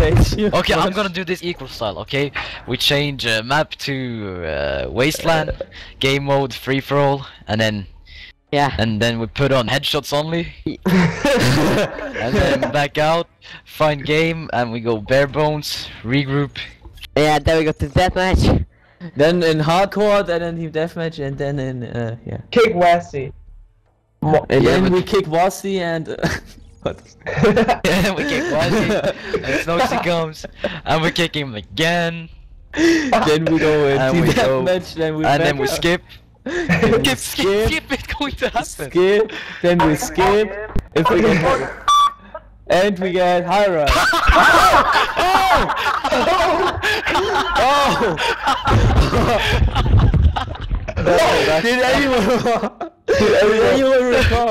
Okay, I'm gonna do this equal style, okay? We change uh, map to uh, wasteland, game mode, free for all, and then Yeah. and then we put on headshots only, and then back out, find game, and we go bare bones, regroup. Yeah, then we go to deathmatch. Then in hardcore, then in team deathmatch, and then in uh, yeah. Kick Westy. And Yeah, then we kick Wasi and uh, what? we kick Wazzy, and Snoxy comes, and we kick him again, then we go in And team we go- deathmatch, then we and then we skip. Then we Skip, skip, skip, skip, it's going to happen. skip, then we skip. If we get and we get Highrise. oh! oh! oh! oh! Did anyone? Did anyone record?